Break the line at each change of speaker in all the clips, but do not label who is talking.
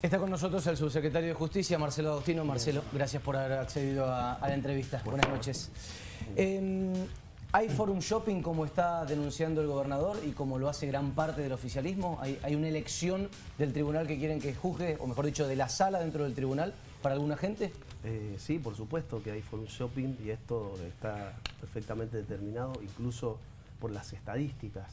Está con nosotros el subsecretario de Justicia, Marcelo Agostino. Marcelo, gracias por haber accedido a, a la entrevista. Buenas noches. Eh, ¿Hay forum shopping como está denunciando el gobernador y como lo hace gran parte del oficialismo? ¿Hay, hay una elección del tribunal que quieren que juzgue, o mejor dicho, de la sala dentro del tribunal para alguna gente?
Eh, sí, por supuesto que hay forum shopping y esto está perfectamente determinado incluso por las estadísticas.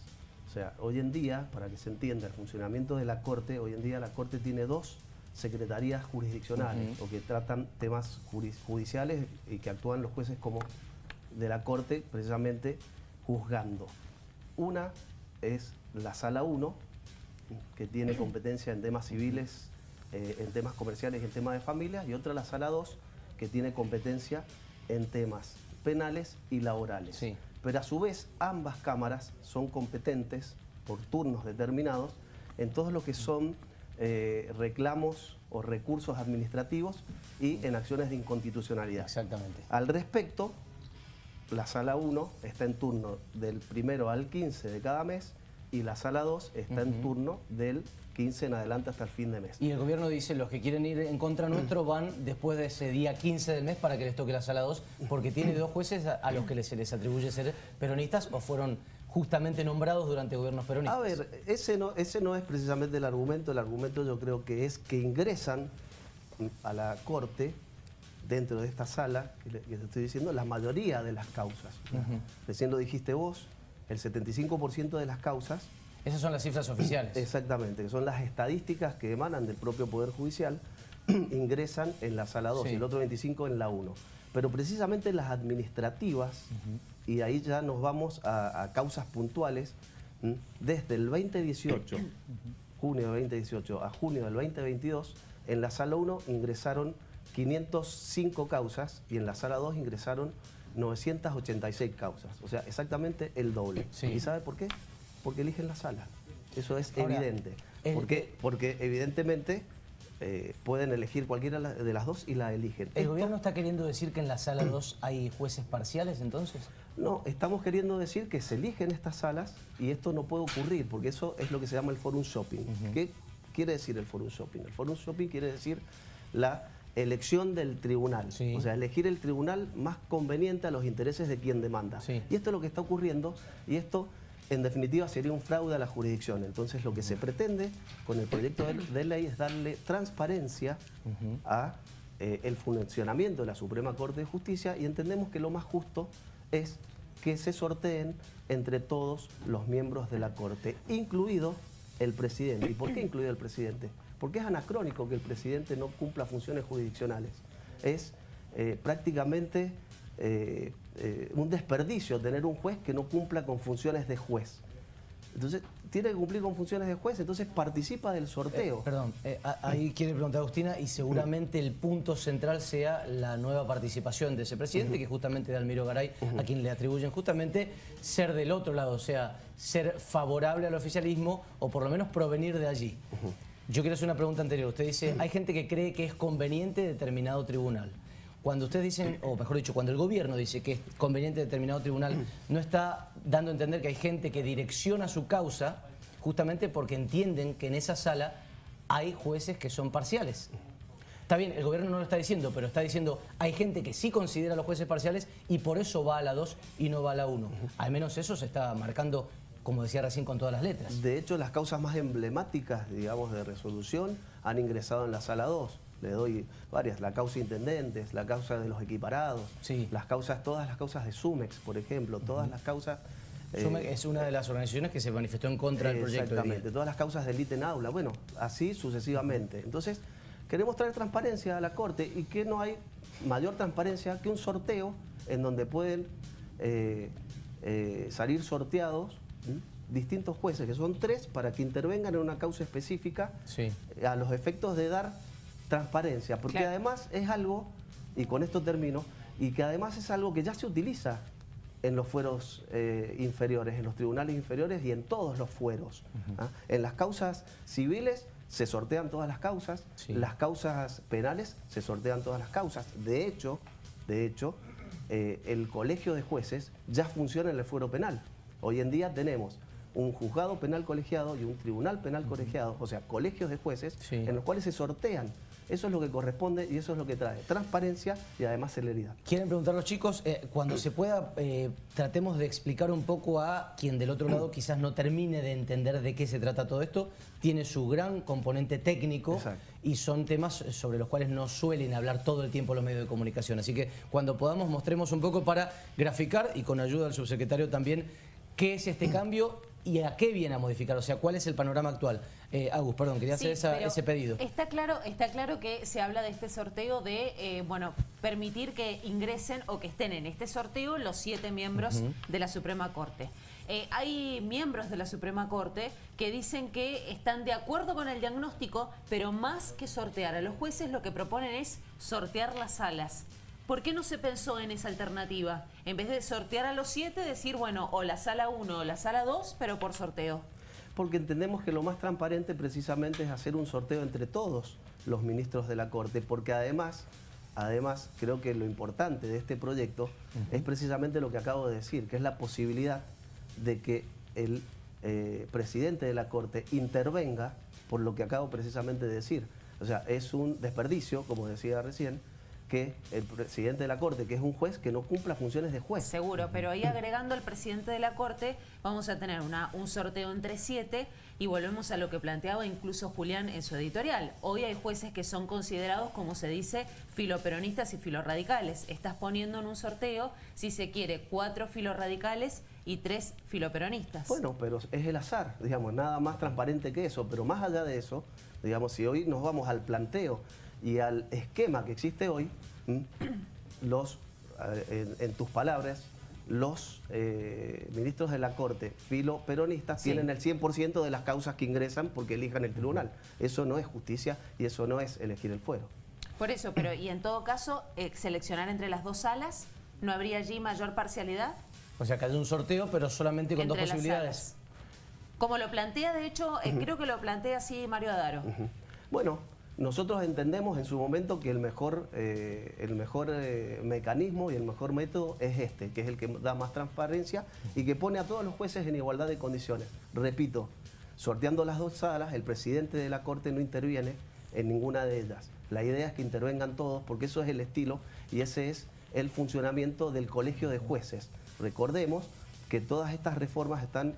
O sea, hoy en día, para que se entienda el funcionamiento de la Corte, hoy en día la Corte tiene dos secretarías jurisdiccionales o que tratan temas judiciales y que actúan los jueces como de la Corte precisamente juzgando. Una es la Sala 1, que tiene competencia en temas civiles, eh, en temas comerciales y en temas de familia, y otra la Sala 2, que tiene competencia en temas penales y laborales.
Sí.
Pero a su vez ambas cámaras son competentes por turnos determinados en todo lo que son eh, reclamos o recursos administrativos y en acciones de inconstitucionalidad.
Exactamente.
Al respecto, la sala 1 está en turno del primero al 15 de cada mes y la sala 2 está en turno del 15 en adelante hasta el fin de mes.
Y el gobierno dice, los que quieren ir en contra nuestro van después de ese día 15 del mes para que les toque la sala 2, porque tiene dos jueces a, los que se les atribuye ser peronistas o fueron justamente nombrados durante gobiernos peronistas.
A ver, ese no, ese no es precisamente el argumento, el argumento yo creo que es que ingresan a la Corte dentro de esta sala, que, te estoy diciendo, la mayoría de las causas. Recién lo dijiste vos, el 75% de las causas
Esas son las cifras oficiales.
Exactamente, que son las estadísticas que emanan del propio Poder Judicial, ingresan en la sala 2
Sí.
y el otro 25 en la 1. Pero precisamente las administrativas, y ahí ya nos vamos a, a causas puntuales, ¿m? desde el 2018, junio del 2018 a junio del 2022, en la sala 1 ingresaron 505 causas y en la sala 2 ingresaron 986 causas. O sea, exactamente el doble.
Sí.
¿Y sabe por qué? Porque eligen la sala. Eso es
Ahora,
evidente.
el-
¿Por qué? Porque evidentemente eh, pueden elegir cualquiera de las dos y la eligen.
¿El
Esto-
gobierno está queriendo decir que en la sala 2 hay jueces parciales entonces?
No, estamos queriendo decir que se eligen estas salas y esto no puede ocurrir porque eso es lo que se llama el forum shopping. ¿Qué quiere decir el forum shopping? El forum shopping quiere decir la elección del tribunal,
Sí.
o sea, elegir el tribunal más conveniente a los intereses de quien demanda.
Sí.
Y esto es lo que está ocurriendo y esto en definitiva sería un fraude a la jurisdicción. Entonces lo que se pretende con el proyecto de, de ley es darle transparencia a eh, el funcionamiento de la Suprema Corte de Justicia y entendemos que lo más justo es que se sorteen entre todos los miembros de la Corte, incluido el presidente. ¿Y por qué incluido el presidente? Porque es anacrónico que el presidente no cumpla funciones jurisdiccionales. Es eh, prácticamente eh, eh, un desperdicio tener un juez que no cumpla con funciones de juez. Entonces, tiene que cumplir con funciones de juez, entonces participa del sorteo.
Eh, perdón, eh, ahí quiere preguntar Agustina y seguramente el punto central sea la nueva participación de ese presidente, que es justamente de Almiro Garay, a quien le atribuyen justamente ser del otro lado, o sea, ser favorable al oficialismo o por lo menos provenir de allí. Yo quiero hacer una pregunta anterior. Usted dice, hay gente que cree que es conveniente determinado tribunal. Cuando ustedes dicen, o mejor dicho, cuando el gobierno dice que es conveniente determinado tribunal, no está dando a entender que hay gente que direcciona su causa justamente porque entienden que en esa sala hay jueces que son parciales. Está bien, el gobierno no lo está diciendo, pero está diciendo, hay gente que sí considera a los jueces parciales y por eso va a la 2 y no va a la 1. Al menos eso se está marcando, como decía recién, con todas las letras.
De hecho, las causas más emblemáticas, digamos, de resolución han ingresado en la sala 2. Le doy varias, la causa intendentes, la causa de los equiparados,
Sí.
las causas, todas las causas de Sumex, por ejemplo, todas las causas... eh,
Sume- es una de las organizaciones que se manifestó en contra del proyecto de.
Exactamente, todas las causas del ítem aula, bueno, así sucesivamente. Entonces, queremos traer transparencia a la Corte y que no hay mayor transparencia que un sorteo en donde pueden eh, eh, salir sorteados. Distintos jueces, que son tres, para que intervengan en una causa específica
Sí.
eh, a los efectos de dar transparencia, porque
Claro.
además es algo, y con esto termino, y que además es algo que ya se utiliza en los fueros eh, inferiores, en los tribunales inferiores y en todos los fueros. ¿ah? En las causas civiles se sortean todas las causas,
Sí.
las causas penales se sortean todas las causas. De hecho, de hecho, eh, el colegio de jueces ya funciona en el fuero penal. Hoy en día tenemos un juzgado penal colegiado y un tribunal penal colegiado, o sea, colegios de jueces, en los cuales se sortean eso es lo que corresponde y eso es lo que trae transparencia y además celeridad.
Quieren preguntar los chicos, eh, cuando se pueda, eh, tratemos de explicar un poco a quien del otro lado quizás no termine de entender de qué se trata todo esto. Tiene su gran componente técnico y son temas sobre los cuales no suelen hablar todo el tiempo los medios de comunicación. Así que cuando podamos mostremos un poco para graficar y con ayuda del subsecretario también qué es este cambio y a qué viene a modificar, o sea, cuál es el panorama actual. Eh, Agus, perdón, quería hacer ese pedido.
Está claro, está claro que se habla de este sorteo de, eh, bueno, permitir que ingresen o que estén en este sorteo los siete miembros de la Suprema Corte. Eh, hay miembros de la Suprema Corte que dicen que están de acuerdo con el diagnóstico, pero más que sortear a los jueces, lo que proponen es sortear las salas. ¿Por qué no se pensó en esa alternativa? En vez de sortear a los siete, decir, bueno, o la sala 1 o la sala 2, pero por sorteo.
Porque entendemos que lo más transparente precisamente es hacer un sorteo entre todos los ministros de la Corte, porque además, además creo que lo importante de este proyecto es precisamente lo que acabo de decir, que es la posibilidad de que el eh, presidente de la Corte intervenga por lo que acabo precisamente de decir. O sea, es un desperdicio, como decía recién, que el presidente de la Corte, que es un juez, que no cumpla funciones de juez.
Seguro, pero ahí agregando al presidente de la Corte, vamos a tener una, un sorteo entre siete y volvemos a lo que planteaba incluso Julián en su editorial. Hoy hay jueces que son considerados, como se dice, filoperonistas y filoradicales. Estás poniendo en un sorteo, si se quiere, cuatro filoradicales y tres filoperonistas.
Bueno, pero es el azar, digamos, nada más transparente que eso. Pero más allá de eso, digamos, si hoy nos vamos al planteo y al esquema que existe hoy, los, en, tus palabras, los eh, ministros de la Corte filo peronistas tienen el 100% de las causas que ingresan porque elijan el tribunal. Eso no es justicia y eso no es elegir el fuero.
Por eso, pero y en todo caso, eh, seleccionar entre las dos salas, ¿no habría allí mayor parcialidad?
O sea, que haya un sorteo, pero solamente con dos posibilidades.
Como lo plantea, de hecho, eh, creo que lo plantea así Mario Adaro.
Bueno, nosotros entendemos en su momento que el mejor, eh, el mejor eh, mecanismo y el mejor método es este, que es el que da más transparencia y que pone a todos los jueces en igualdad de condiciones. Repito, sorteando las dos salas, el presidente de la Corte no interviene en ninguna de ellas. La idea es que intervengan todos porque eso es el estilo y ese es el funcionamiento del colegio de jueces. Recordemos que todas estas reformas están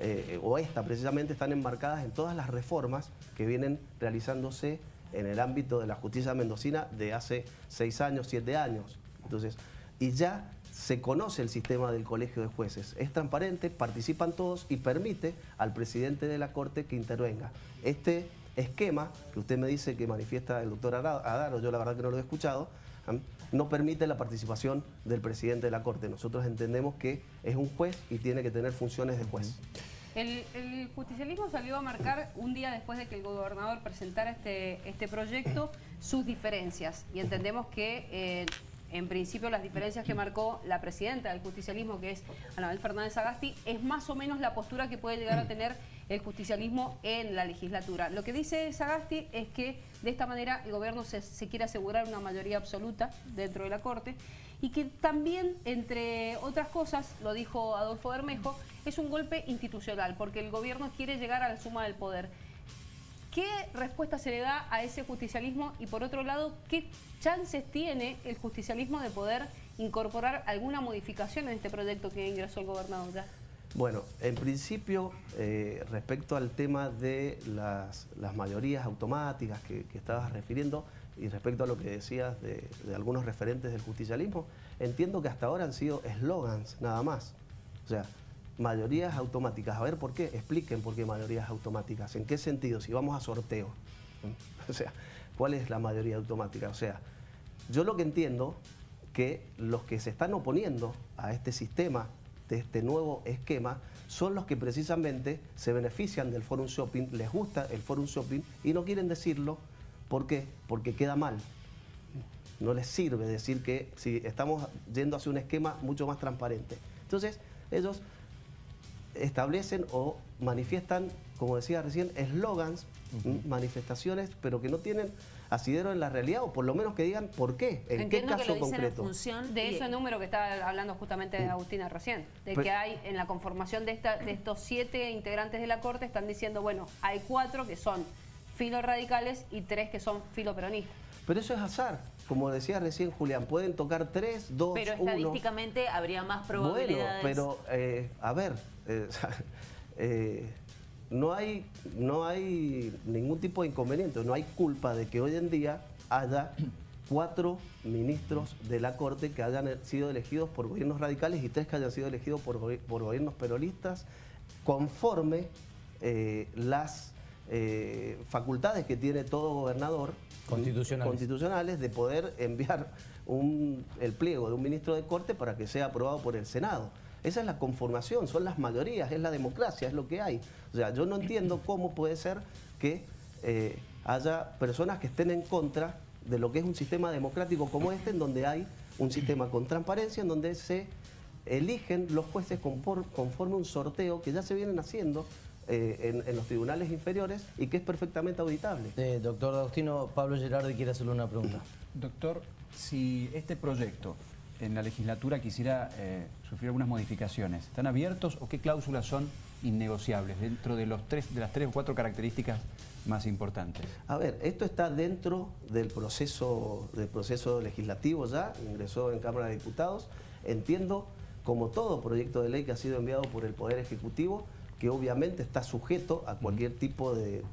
eh, o esta precisamente están enmarcadas en todas las reformas que vienen realizándose en el ámbito de la justicia mendocina de hace seis años, siete años. Entonces, y ya se conoce el sistema del colegio de jueces. Es transparente, participan todos y permite al presidente de la Corte que intervenga. Este esquema que usted me dice que manifiesta el doctor Adaro, yo la verdad que no lo he escuchado, no permite la participación del presidente de la Corte. Nosotros entendemos que es un juez y tiene que tener funciones de juez.
El, justicialismo salió a marcar un día después de que el gobernador presentara este, este proyecto sus diferencias y entendemos que eh, en principio las diferencias que marcó la presidenta del justicialismo, que es Anabel Fernández Agasti, es más o menos la postura que puede llegar a tener el justicialismo en la legislatura. Lo que dice Sagasti es que de esta manera el gobierno se, se quiere asegurar una mayoría absoluta dentro de la Corte y que también, entre otras cosas, lo dijo Adolfo Bermejo, es un golpe institucional, porque el gobierno quiere llegar a la suma del poder. ¿Qué respuesta se le da a ese justicialismo? Y por otro lado, ¿qué chances tiene el justicialismo de poder incorporar alguna modificación en este proyecto que ingresó el gobernador ya?
Bueno, en principio, eh, respecto al tema de las, mayorías automáticas que, que estabas refiriendo, y respecto a lo que decías de, algunos referentes del justicialismo, entiendo que hasta ahora han sido eslogans nada más. O sea, mayorías automáticas. A ver por qué, expliquen por qué mayorías automáticas. ¿En qué sentido? Si vamos a sorteo. O sea, ¿cuál es la mayoría automática? O sea, yo lo que entiendo que los que se están oponiendo a este sistema, de este nuevo esquema, son los que precisamente se benefician del forum shopping, les gusta el forum shopping y no quieren decirlo ¿Por qué? Porque queda mal. No les sirve decir que si estamos yendo hacia un esquema mucho más transparente. Entonces, ellos establecen o manifiestan, como decía recién, eslogans manifestaciones, pero que no tienen asidero en la realidad, o por lo menos que digan por qué, en qué caso concreto.
función de ese número que estaba hablando justamente de Agustina recién, de que hay en la conformación de, esta, de estos siete integrantes de la Corte, están diciendo, bueno, hay cuatro que son filo radicales y tres que son filo peronistas.
Pero eso es azar. Como decía recién Julián, pueden tocar tres, dos,
Pero estadísticamente habría más probabilidades.
Bueno, pero eh, a ver, eh, eh, no, hay, no hay ningún tipo de inconveniente, no hay culpa de que hoy en día haya cuatro ministros de la Corte que hayan sido elegidos por gobiernos radicales y tres que hayan sido elegidos por, por gobiernos peronistas conforme las facultades que tiene todo gobernador
constitucionales,
constitucionales de poder enviar el pliego de un ministro de corte para que sea aprobado por el Senado. Esa es la conformación, son las mayorías, es la democracia, es lo que hay. O sea, yo no entiendo cómo puede ser que eh, haya personas que estén en contra de lo que es un sistema democrático como este, en donde hay un sistema con transparencia, en donde se eligen los jueces conforme un sorteo que ya se vienen haciendo eh, en, los tribunales inferiores y que es perfectamente auditable.
Eh, doctor Agustino, Pablo Gerardi quiere hacerle una pregunta.
Doctor, si este proyecto en la legislatura quisiera eh, sufrir algunas modificaciones, ¿están abiertos o qué cláusulas son innegociables dentro de, los tres, de las tres o cuatro características más importantes?
A ver, esto está dentro del proceso, del proceso legislativo ya, ingresó en Cámara de Diputados. Entiendo, como todo proyecto de ley que ha sido enviado por el Poder Ejecutivo, que obviamente está sujeto a cualquier tipo de,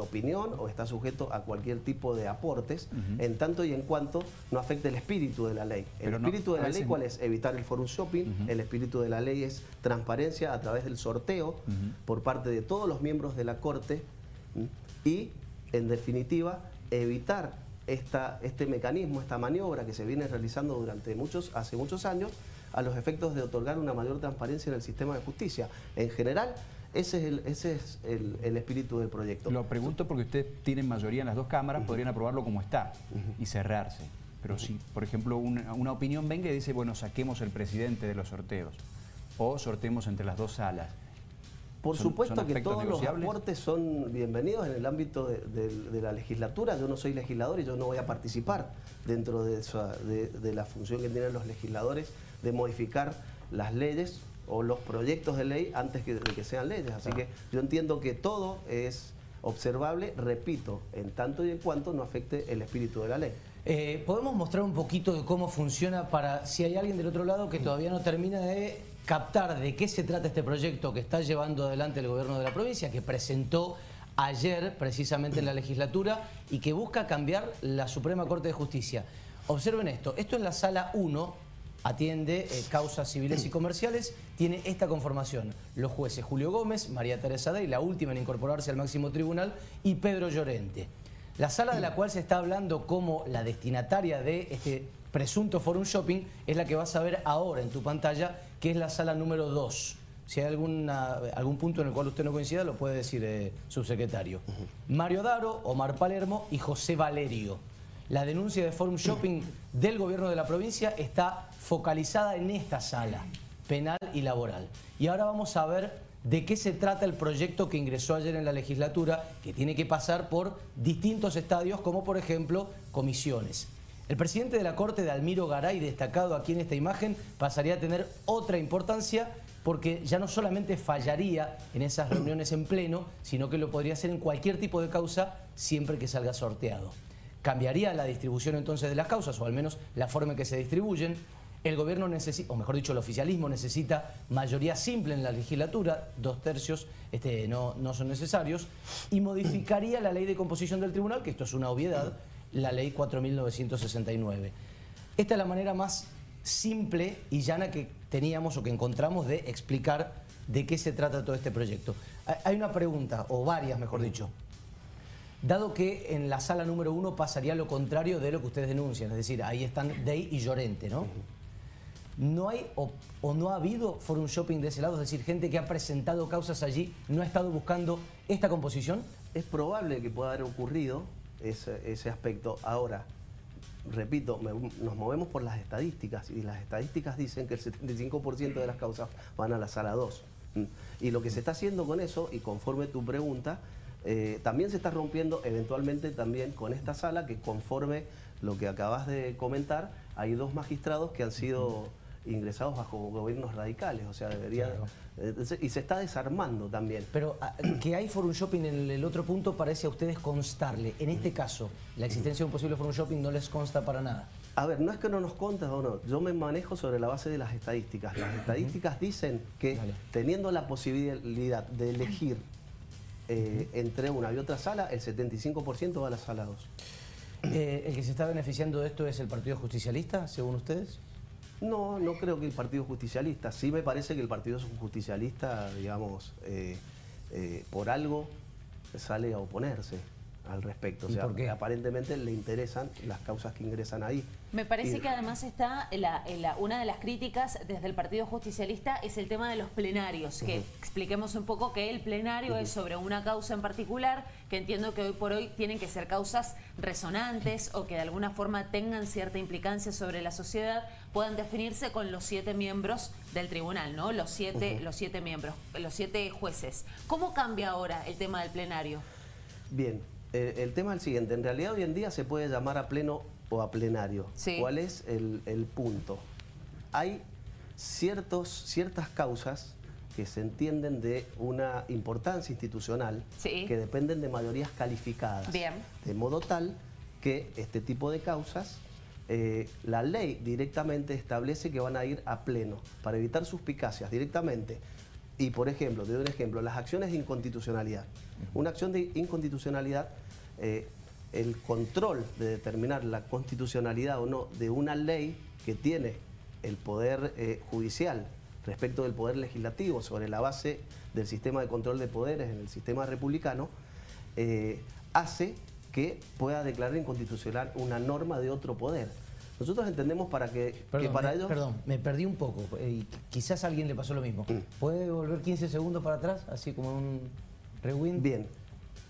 opinión o está sujeto a cualquier tipo de aportes, en tanto y en cuanto no afecte el espíritu de la ley. El espíritu de la ley, ¿cuál es? Evitar el forum shopping, el espíritu de la ley es transparencia a través del sorteo por parte de todos los miembros de la Corte y, en definitiva, evitar esta, este mecanismo, esta maniobra que se viene realizando durante muchos, hace muchos años, a los efectos de otorgar una mayor transparencia en el sistema de justicia. En general, ese es el, ese es el, espíritu del proyecto.
Lo pregunto porque ustedes tienen mayoría en las dos cámaras, podrían aprobarlo como está y cerrarse. Pero si, por ejemplo, una, opinión venga y dice, bueno, saquemos el presidente de los sorteos o sorteemos entre las dos salas.
Por supuesto que todos los aportes son bienvenidos en el ámbito de, la legislatura. Yo no soy legislador y yo no voy a participar dentro de, de la función que tienen los legisladores de modificar las leyes o los proyectos de ley antes de que sean leyes. Así que yo entiendo que todo es observable, repito, en tanto y en cuanto no afecte el espíritu de la ley.
Eh, ¿Podemos mostrar un poquito de cómo funciona para si hay alguien del otro lado que todavía no termina de captar de qué se trata este proyecto que está llevando adelante el gobierno de la provincia, que presentó ayer precisamente en la legislatura y que busca cambiar la Suprema Corte de Justicia? Observen esto, esto es la sala 1 atiende eh, causas civiles y comerciales, tiene esta conformación. Los jueces Julio Gómez, María Teresa Day, la última en incorporarse al máximo tribunal, y Pedro Llorente. La sala de la cual se está hablando como la destinataria de este presunto forum shopping es la que vas a ver ahora en tu pantalla, que es la sala número 2. Si hay alguna, algún punto en el cual usted no coincida, lo puede decir eh, subsecretario. Mario Daro, Omar Palermo y José Valerio. La denuncia de Forum Shopping del gobierno de la provincia está focalizada en esta sala, penal y laboral. Y ahora vamos a ver de qué se trata el proyecto que ingresó ayer en la legislatura, que tiene que pasar por distintos estadios, como por ejemplo comisiones. El presidente de la Corte de Almiro Garay, destacado aquí en esta imagen, pasaría a tener otra importancia porque ya no solamente fallaría en esas reuniones en pleno, sino que lo podría hacer en cualquier tipo de causa siempre que salga sorteado. Cambiaría la distribución entonces de las causas, o al menos la forma en que se distribuyen, el gobierno necesita, o mejor dicho, el oficialismo necesita mayoría simple en la legislatura, dos tercios este, no, no son necesarios, y modificaría la ley de composición del tribunal, que esto es una obviedad, la ley 4.969. Esta es la manera más simple y llana que teníamos o que encontramos de explicar de qué se trata todo este proyecto. Hay una pregunta, o varias mejor dicho. Dado que en la sala número uno pasaría lo contrario de lo que ustedes denuncian, es decir, ahí están Dey y Llorente, ¿no? no hay o, no ha habido forum shopping de ese lado, es decir, gente que ha presentado causas allí, no ha estado buscando esta composición?
Es probable que pueda haber ocurrido ese, aspecto. Ahora, repito, nos movemos por las estadísticas y las estadísticas dicen que el 75% de las causas van a la sala 2. Y lo que se está haciendo con eso, y conforme tu pregunta, eh, también se está rompiendo eventualmente también con esta sala que conforme lo que acabas de comentar, hay dos magistrados que han sido ingresados bajo gobiernos radicales, o sea, debería... eh, y se está desarmando también.
Pero ah, que hay forum shopping en el, otro punto parece a ustedes constarle. En este caso, la existencia de un posible forum shopping no les consta para nada.
A ver, no es que no nos contes o no, yo me manejo sobre la base de las estadísticas. Las estadísticas dicen que teniendo la posibilidad de elegir eh, entre una y otra sala, el 75% va a la sala 2.
Eh, ¿El que se está beneficiando de esto es el Partido Justicialista, según ustedes?
No, no creo que el Partido Justicialista. Sí me parece que el Partido Justicialista, digamos, eh, por algo sale a oponerse al respecto. O
¿Y
sea,
por qué?
aparentemente le interesan las causas que ingresan ahí.
Me parece
Y-
que además está la- la- una de las críticas desde el Partido Justicialista es el tema de los plenarios, que expliquemos un poco que el plenario es sobre una causa en particular, que entiendo que hoy por hoy tienen que ser causas resonantes o que de alguna forma tengan cierta implicancia sobre la sociedad, puedan definirse con los siete miembros del tribunal, ¿no? Los siete, los siete miembros, los siete jueces. ¿Cómo cambia ahora el tema del plenario?
Bien, eh, el tema es el siguiente. En realidad hoy en día se puede llamar a pleno o a plenario.
Sí.
¿Cuál es el, el punto? Hay ciertos, ciertas causas que se entienden de una importancia institucional
Sí.
que dependen de mayorías calificadas.
Bien.
De modo tal que este tipo de causas, eh, la ley directamente establece que van a ir a pleno para evitar suspicacias directamente. Y por ejemplo, te doy un ejemplo, las acciones de inconstitucionalidad. Una acción de inconstitucionalidad, eh, el control de determinar la constitucionalidad o no de una ley que tiene el Poder eh, Judicial respecto del Poder Legislativo sobre la base del sistema de control de poderes en el sistema republicano, eh, hace que pueda declarar inconstitucional una norma de otro poder. Nosotros entendemos para que, que
Perdón,
para
me,
ellos...
perdón, me perdí un poco eh, quizás a alguien le pasó lo mismo.
Mm.
¿Puede volver 15 segundos para atrás, así como un rewind?
Bien,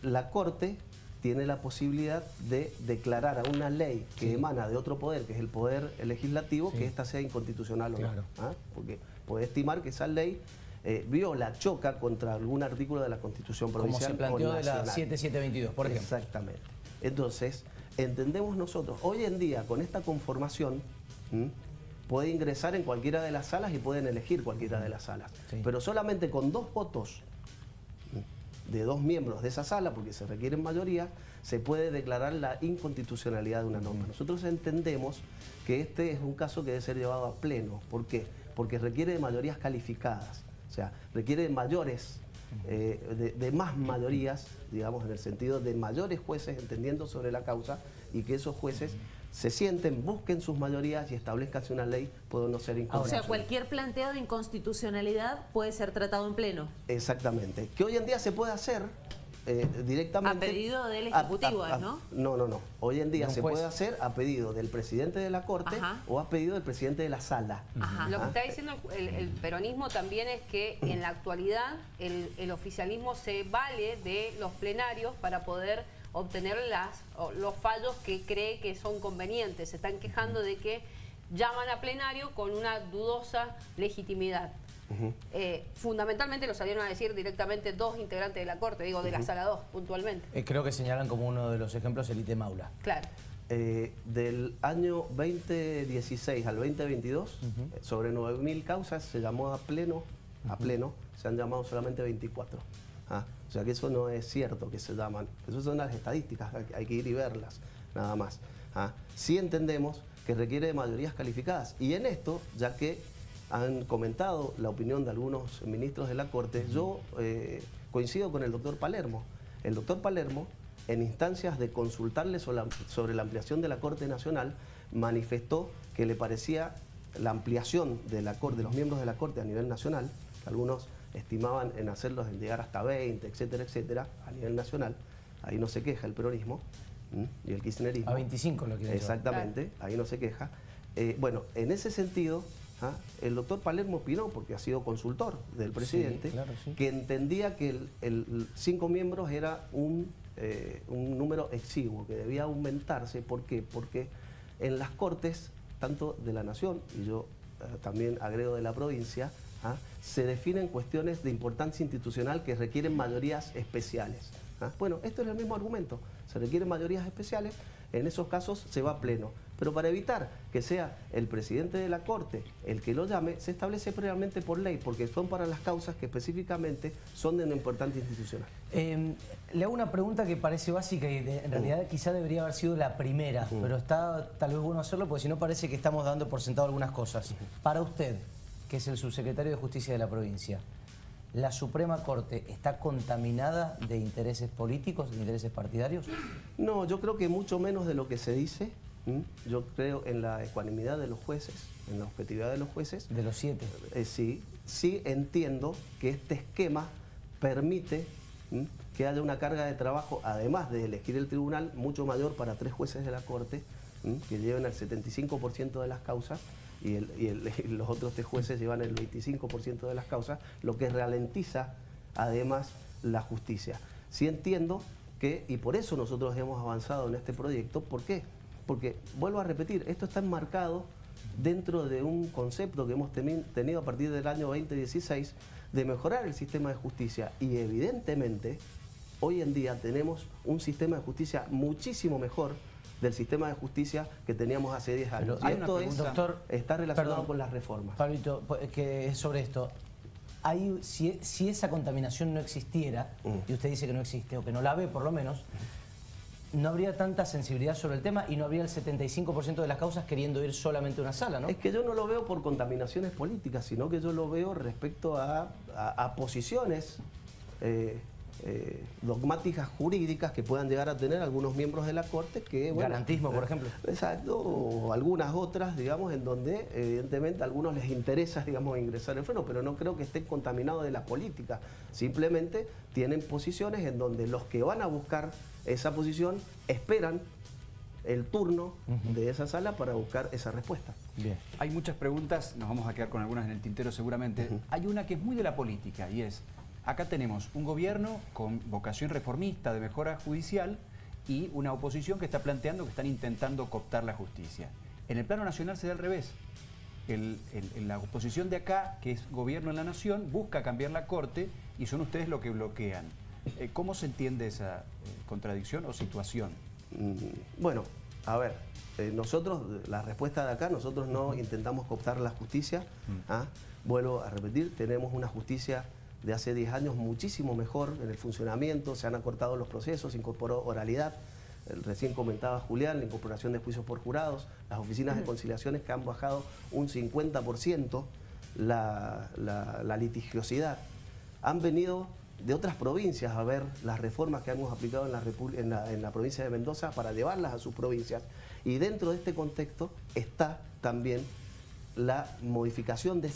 la Corte tiene la posibilidad de declarar a una ley que
Sí.
emana de otro poder, que es el poder legislativo,
Sí.
que ésta sea inconstitucional o
Claro.
no. ¿ah? Porque puede estimar que esa ley eh, viola, choca contra algún artículo de la Constitución
Como
Provincial
se planteó
o
de la
nacional.
7722, por ejemplo.
Exactamente. Entonces, entendemos nosotros, hoy en día con esta conformación, ¿m? puede ingresar en cualquiera de las salas y pueden elegir cualquiera de las salas.
Sí.
Pero solamente con dos votos. De dos miembros de esa sala, porque se requieren mayoría, se puede declarar la inconstitucionalidad de una norma. Nosotros entendemos que este es un caso que debe ser llevado a pleno. ¿Por qué? Porque requiere de mayorías calificadas, o sea, requiere de mayores eh, de, de más mayorías, digamos, en el sentido de mayores jueces entendiendo sobre la causa y que esos jueces se sienten, busquen sus mayorías y establezcan si una ley puede no ser
O sea,
inconstitucional.
cualquier planteo de inconstitucionalidad puede ser tratado en pleno.
Exactamente. Que hoy en día se puede hacer eh, directamente...
A pedido del Ejecutivo,
a- a-
¿no?
No, no, no. Hoy en día se puede hacer a pedido del presidente de la Corte
Ajá.
o a pedido del presidente de la sala.
Ajá.
Lo que
Ah.
está diciendo el, el peronismo también es que en la actualidad el, el oficialismo se vale de los plenarios para poder obtener las, los fallos que cree que son convenientes. Se están quejando de que llaman a plenario con una dudosa legitimidad. Eh, fundamentalmente lo salieron a decir directamente dos integrantes de la Corte, digo, de la Sala 2 puntualmente.
Eh, creo que señalan como uno de los ejemplos el ITE Maula.
Claro.
Eh, del año 2016 al 2022, eh, sobre 9.000 causas se llamó a pleno, a pleno, se han llamado solamente 24. Ah, sea que eso no es cierto que se llaman, eso son las estadísticas, hay, que ir y verlas, nada más. Ah, sí entendemos que requiere de mayorías calificadas y en esto, ya que han comentado la opinión de algunos ministros de la Corte, yo eh, coincido con el doctor Palermo. El doctor Palermo, en instancias de consultarle sobre la, sobre la ampliación de la Corte Nacional, manifestó que le parecía la ampliación de, la Corte, de los miembros de la Corte a nivel nacional, que algunos estimaban en hacerlos en llegar hasta 20, etcétera, etcétera, a nivel nacional. Ahí no se queja el peronismo ¿m? y el kirchnerismo.
A 25 lo quieren.
Exactamente, ahí no se queja. Eh, bueno, en ese sentido, ¿ah? el doctor Palermo opinó, porque ha sido consultor del presidente,
claro, sí.
que entendía que el, el cinco miembros era un, eh, un número exiguo, que debía aumentarse. ¿Por qué? Porque en las cortes, tanto de la nación, y yo eh, también agrego de la provincia, ¿ah? se definen cuestiones de importancia institucional que requieren mayorías especiales. ¿ah? Bueno, esto es el mismo argumento. Se requieren mayorías especiales, en esos casos se va a pleno. Pero para evitar que sea el presidente de la Corte el que lo llame, se establece previamente por ley, porque son para las causas que específicamente son de una importancia institucional.
Eh, le hago una pregunta que parece básica y de- en realidad quizá debería haber sido la primera, pero está tal vez bueno hacerlo porque si no parece que estamos dando por sentado algunas cosas. Para usted, que es el subsecretario de Justicia de la provincia, ¿la Suprema Corte está contaminada de intereses políticos, de intereses partidarios?
No, yo creo que mucho menos de lo que se dice. Yo creo en la ecuanimidad de los jueces, en la objetividad de los jueces.
De los siete.
Eh, sí, sí entiendo que este esquema permite que haya una carga de trabajo, además de elegir el tribunal, mucho mayor para tres jueces de la Corte, que lleven el 75% de las causas y, el- los otros tres jueces llevan el 25% de las causas, lo que ralentiza además la justicia. Sí entiendo que, y por eso nosotros hemos avanzado en este proyecto, ¿por qué? Porque, vuelvo a repetir, esto está enmarcado dentro de un concepto que hemos tenido a partir del año 2016 de mejorar el sistema de justicia y evidentemente hoy en día tenemos un sistema de justicia muchísimo mejor del sistema de justicia que teníamos hace 10 años.
Pero
y esto es-
Doctor,
está relacionado
perdón.
con las reformas.
Pablito, po- que es sobre esto. Hay, si, si esa contaminación no existiera,
Mm.
y usted dice que no existe, o que no la ve por lo menos, no habría tanta sensibilidad sobre el tema y no habría el 75% de las causas queriendo ir solamente a una sala, ¿no?
Es que yo no lo veo por contaminaciones políticas, sino que yo lo veo respecto a, a- a posiciones eh, eh, dogmáticas jurídicas que puedan llegar a tener algunos miembros de la Corte que... bueno,
Garantismo, por
eh,
ejemplo.
Exacto, o algunas otras, digamos, en donde evidentemente a algunos les interesa, digamos, ingresar el freno, pero no creo que estén contaminados de la política. Simplemente tienen posiciones en donde los que van a buscar esa posición esperan el turno de esa sala para buscar esa respuesta.
Bien.
Hay muchas preguntas, nos vamos a quedar con algunas en el tintero seguramente. Hay una que es muy de la política y es, acá tenemos un gobierno con vocación reformista de mejora judicial y una oposición que está planteando que están intentando cooptar la justicia. En el plano nacional se da al revés. El- el- el- la oposición de acá, que es gobierno en la nación, busca cambiar la corte y son ustedes lo que bloquean. Eh, ¿Cómo se entiende esa eh, contradicción o situación?
Mm, Bueno, a ver, eh, nosotros, la respuesta de acá, nosotros no intentamos cooptar la justicia. ¿ah? Vuelvo a repetir, tenemos una justicia de hace 10 años muchísimo mejor en el funcionamiento, se han acortado los procesos, se incorporó oralidad. El recién comentaba Julián, la incorporación de juicios por jurados, las oficinas de conciliaciones que han bajado un 50% la, la- la litigiosidad. Han venido de otras provincias a ver las reformas que hemos aplicado en la, Repu- en la- en la provincia de Mendoza para llevarlas a sus provincias. Y dentro de este contexto está también la modificación de,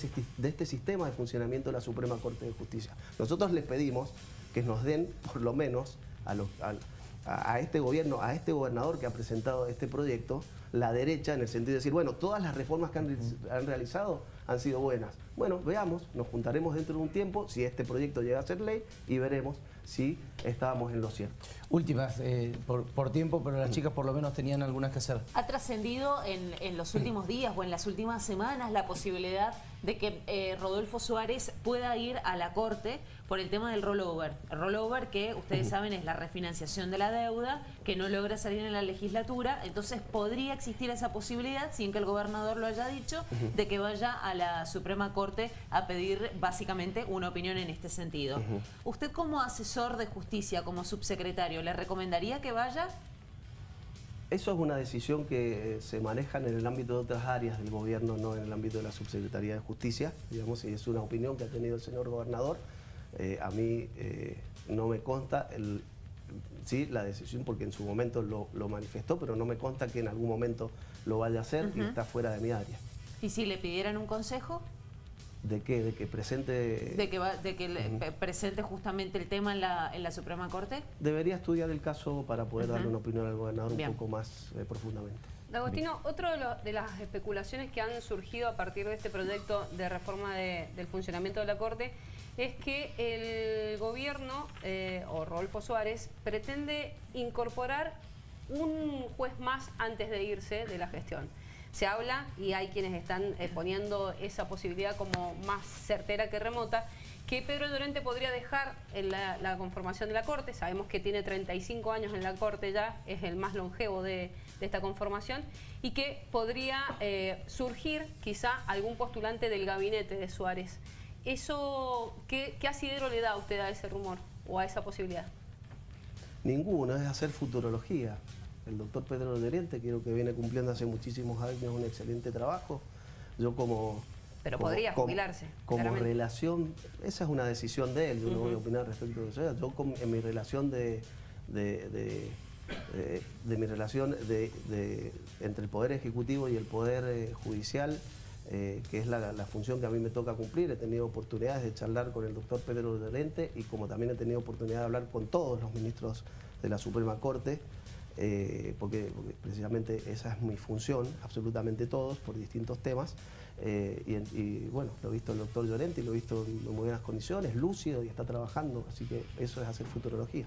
este sistema de funcionamiento de la Suprema Corte de Justicia. Nosotros les pedimos que nos den, por lo menos, a, los- al- a- a este gobierno, a este gobernador que ha presentado este proyecto, la derecha, en el sentido de decir, bueno, todas las reformas que han realizado han sido buenas. Bueno, veamos, nos juntaremos dentro de un tiempo, si este proyecto llega a ser ley, y veremos si estábamos en lo cierto.
Últimas, eh, por, por tiempo, pero las chicas por lo menos tenían algunas que hacer.
¿Ha trascendido en, en los últimos días o en las últimas semanas la posibilidad de que eh, Rodolfo Suárez pueda ir a la Corte por el tema del rollover? El rollover que ustedes saben es la refinanciación de la deuda, que no logra salir en la legislatura, entonces podría existir esa posibilidad, sin que el gobernador lo haya dicho, de que vaya a la Suprema Corte a pedir básicamente una opinión en este sentido. ¿Usted como asesor de justicia, como subsecretario, le recomendaría que vaya?
Eso es una decisión que eh, se maneja en el ámbito de otras áreas del gobierno, no en el ámbito de la Subsecretaría de Justicia, digamos, y es una opinión que ha tenido el señor gobernador. Eh, a mí eh, no me consta el, sí, la decisión, porque en su momento lo, lo manifestó, pero no me consta que en algún momento lo vaya a hacer y está fuera de mi área.
¿Y si le pidieran un consejo?
¿De qué? ¿De que presente...?
de que va, de que le presente justamente el tema en la, en la Suprema Corte?
Debería estudiar el caso para poder darle una opinión al gobernador
Bien.
un poco más eh, profundamente.
Agostino, otro de, lo- de las especulaciones que han surgido a partir de este proyecto de reforma de- del funcionamiento de la Corte es que el gobierno, eh, o Rodolfo Suárez, pretende incorporar un juez más antes de irse de la gestión. Se habla y hay quienes están eh, poniendo esa posibilidad como más certera que remota, que Pedro Llorente podría dejar en la, conformación de la Corte. Sabemos que tiene 35 años en la Corte ya, es el más longevo de, esta conformación, y que podría eh, surgir quizá algún postulante del gabinete de Suárez. Eso, ¿qué, ¿Qué asidero le da a usted a ese rumor o a esa posibilidad?
Ninguno, es hacer futurología. El doctor Pedro Llorente, creo que viene cumpliendo hace muchísimos años un excelente trabajo. Yo como...
Pero
como-
podría jubilarse,
Como, relación, esa es una decisión de él, yo no voy a opinar respecto de eso. Yo con- en mi relación de, de, de- de- de mi relación de, de- entre el Poder Ejecutivo y el Poder eh, Judicial, eh, que es la, la función que a mí me toca cumplir. He tenido oportunidades de charlar con el doctor Pedro Llorente y como también he tenido oportunidad de hablar con todos los ministros de la Suprema Corte, eh, porque, porque precisamente esa es mi función, absolutamente todos, por distintos temas. Eh, y, y, bueno, lo he visto el doctor Llorente y lo he visto en muy buenas condiciones, lúcido y está trabajando, así que eso es hacer futurología.